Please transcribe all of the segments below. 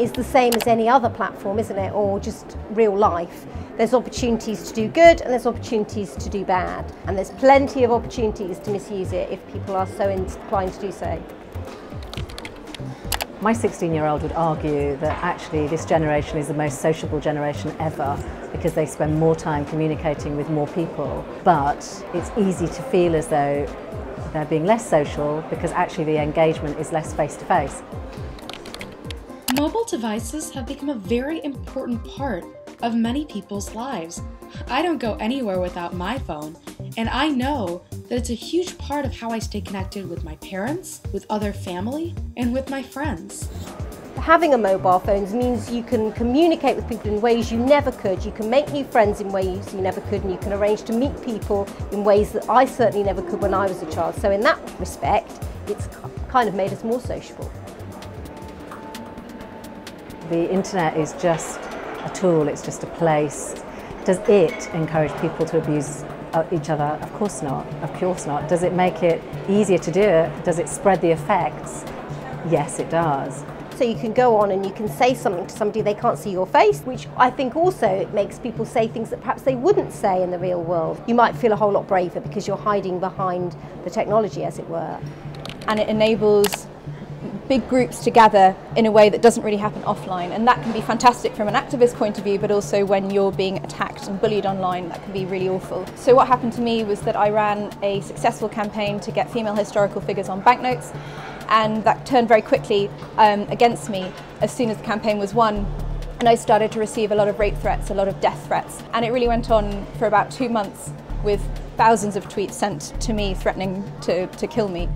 is the same as any other platform, isn't it? Or just real life. There's opportunities to do good and there's opportunities to do bad. And there's plenty of opportunities to misuse it if people are so inclined to do so. My 16 year old would argue that actually this generation is the most sociable generation ever because they spend more time communicating with more people. But it's easy to feel as though they're being less social because actually the engagement is less face to face. Mobile devices have become a very important part of many people's lives. I don't go anywhere without my phone, and I know that it's a huge part of how I stay connected with my parents, with other family, and with my friends. Having a mobile phone means you can communicate with people in ways you never could. You can make new friends in ways you never could, and you can arrange to meet people in ways that I certainly never could when I was a child. So, in that respect, it's kind of made us more sociable. The internet is just a tool, it's just a place. Does it encourage people to abuse uh, each other? Of course not. Of course not. Does it make it easier to do it? Does it spread the effects? Yes, it does. So you can go on and you can say something to somebody they can't see your face, which I think also makes people say things that perhaps they wouldn't say in the real world. You might feel a whole lot braver because you're hiding behind the technology, as it were. And it enables big groups together in a way that doesn't really happen offline. And that can be fantastic from an activist point of view, but also when you're being attacked and bullied online, that can be really awful. So what happened to me was that I ran a successful campaign to get female historical figures on banknotes, and that turned very quickly um, against me as soon as the campaign was won. And I started to receive a lot of rape threats, a lot of death threats. And it really went on for about two months with thousands of tweets sent to me threatening to, to kill me.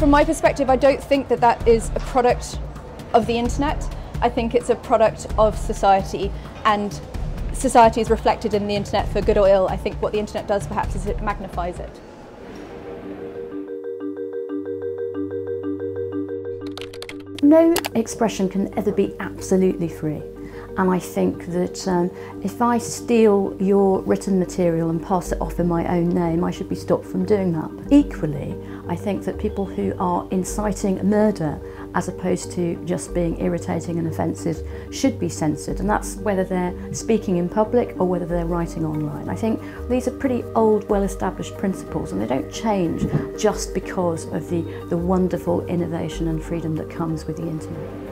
From my perspective, I don't think that that is a product of the internet. I think it's a product of society and society is reflected in the internet for good or ill. I think what the internet does perhaps is it magnifies it. No expression can ever be absolutely free. And I think that um, if I steal your written material and pass it off in my own name, I should be stopped from doing that. Equally, I think that people who are inciting murder as opposed to just being irritating and offensive should be censored and that's whether they're speaking in public or whether they're writing online. I think these are pretty old well established principles and they don't change just because of the, the wonderful innovation and freedom that comes with the internet.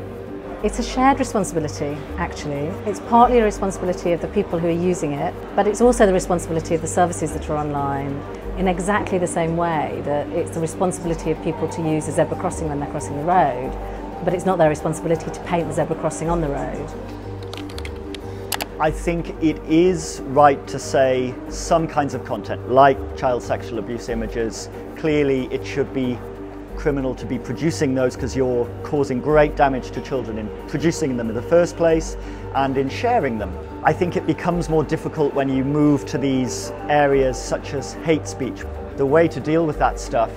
It's a shared responsibility, actually. It's partly a responsibility of the people who are using it, but it's also the responsibility of the services that are online in exactly the same way that it's the responsibility of people to use a zebra crossing when they're crossing the road, but it's not their responsibility to paint the zebra crossing on the road. I think it is right to say some kinds of content, like child sexual abuse images, clearly it should be criminal to be producing those because you're causing great damage to children in producing them in the first place and in sharing them. I think it becomes more difficult when you move to these areas such as hate speech. The way to deal with that stuff,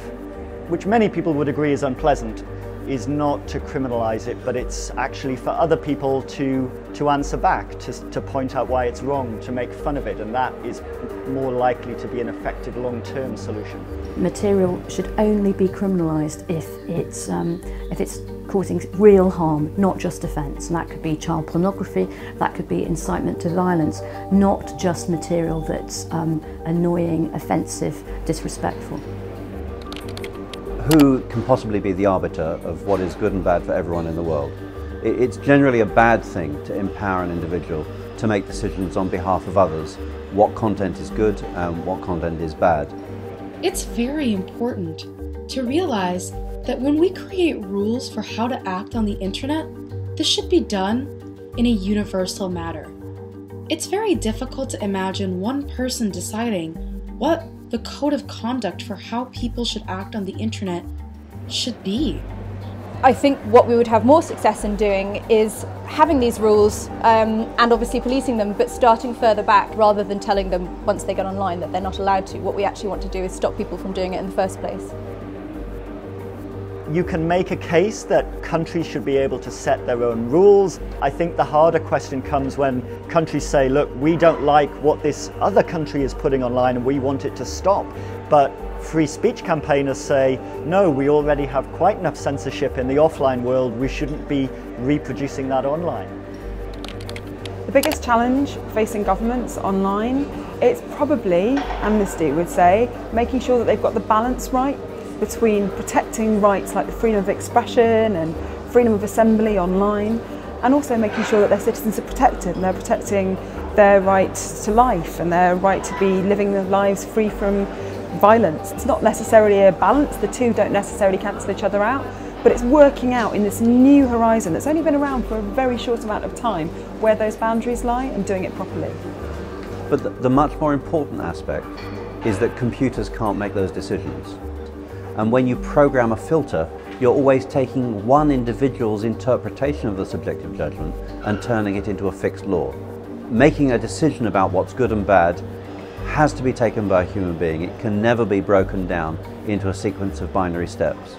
which many people would agree is unpleasant, is not to criminalize it, but it's actually for other people to, to answer back, to, to point out why it's wrong, to make fun of it, and that is more likely to be an effective long-term solution. Material should only be criminalised if it's, um, if it's causing real harm, not just offence. And that could be child pornography, that could be incitement to violence, not just material that's um, annoying, offensive, disrespectful who can possibly be the arbiter of what is good and bad for everyone in the world? It's generally a bad thing to empower an individual to make decisions on behalf of others, what content is good and what content is bad. It's very important to realize that when we create rules for how to act on the internet, this should be done in a universal manner. It's very difficult to imagine one person deciding what the code of conduct for how people should act on the internet should be. I think what we would have more success in doing is having these rules um, and obviously policing them, but starting further back rather than telling them once they get online that they're not allowed to. What we actually want to do is stop people from doing it in the first place. You can make a case that countries should be able to set their own rules. I think the harder question comes when countries say, look, we don't like what this other country is putting online and we want it to stop. But free speech campaigners say, no, we already have quite enough censorship in the offline world, we shouldn't be reproducing that online. The biggest challenge facing governments online, it's probably, Amnesty would say, making sure that they've got the balance right between protecting rights like the freedom of expression and freedom of assembly online and also making sure that their citizens are protected and they're protecting their right to life and their right to be living their lives free from violence. It's not necessarily a balance, the two don't necessarily cancel each other out, but it's working out in this new horizon that's only been around for a very short amount of time where those boundaries lie and doing it properly. But the, the much more important aspect is that computers can't make those decisions. And when you program a filter, you're always taking one individual's interpretation of the subjective judgment and turning it into a fixed law. Making a decision about what's good and bad has to be taken by a human being. It can never be broken down into a sequence of binary steps.